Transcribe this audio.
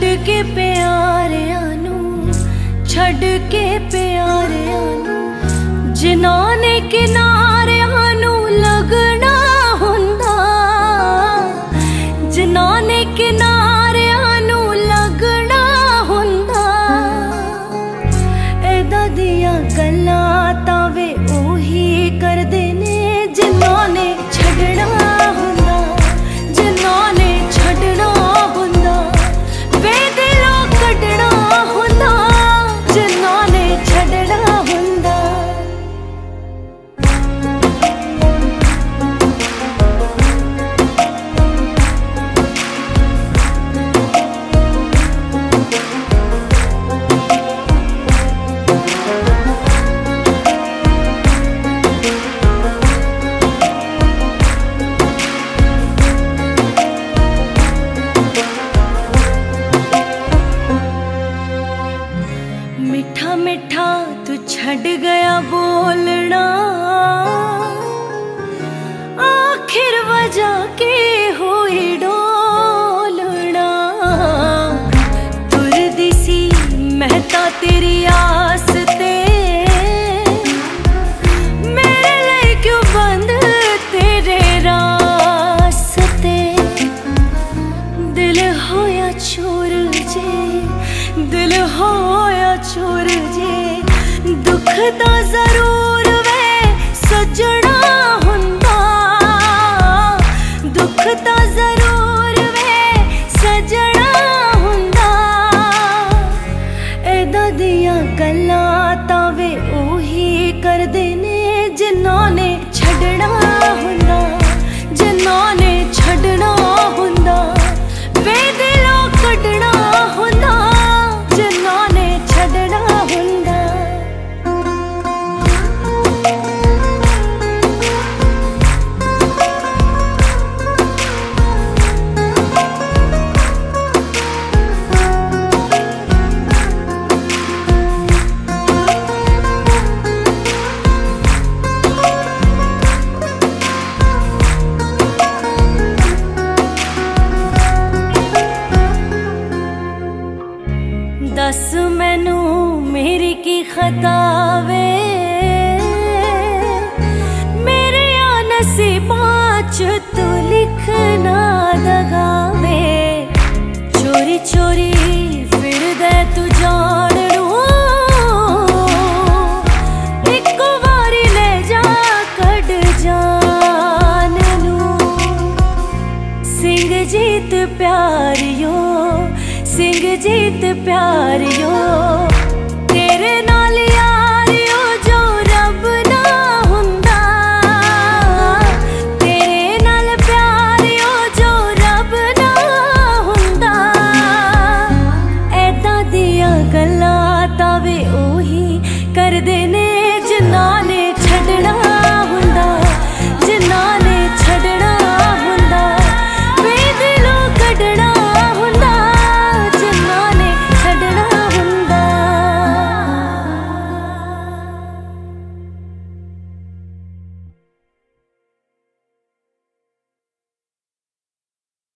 ਕੇ ਪਿਆਰਿਆਂ ਨੂੰ ਛੱਡ ਕੇ ਪਿਆਰਿਆਂ ਨੂੰ ਜਿਨ੍ਹਾਂ ਨੇ ਕਿਨਾਰਿਆਂ मिठा मिठा तू छड़ गया बोलना। आखिर वजह के हुई डोलना। तुरदी सी महता तेरी आसते दिल होया चोर जे, दिल हो ਤੇਰੇ ਚੋਰ ਜੇ ਜੇ ਦੁੱਖ ਤਾਂ ਜ਼ਰੂਰ ਵੇ ਸਜਣਾ ਹੁੰਦਾ ਦੁੱਖ ਤਾਂ ਜ਼ਰੂਰ ਵੇ ਸਜਣਾ ਹੁੰਦਾ ਐਦਾਂ ਦੀਆਂ ਗੱਲਾਂ ਤਾਂ ਵੇ ਉਹੀ ਕਰਦੇ ਨੇ ਜਿਨ੍ਹਾਂ ਨੇ दस मैनू मेरी की खता वे मेरे नसीबा च तू लिखना दगावे। चोरी चोरी, फिर दे तू जान जीत प्यारियों ਸਿੰਘ ਜੀਤ ਪਿਆਰਿਓ, ਤੇਰੇ ਨਾਲ ਯਾਰਿਓ ਜੋ ਰੱਬ ਨਾ ਹੁੰਦਾ। ਤੇਰੇ ਨਾਲ ਪਿਆਰਿਓ ਜੋ ਰੱਬ ਨਾ ਹੁੰਦਾ। ਐਦਾਂ ਦੀਆਂ ਗੱਲਾਂ ਤਾਂ ਵੇ ਉਹੀ ਕਰਦੇ ਨੇ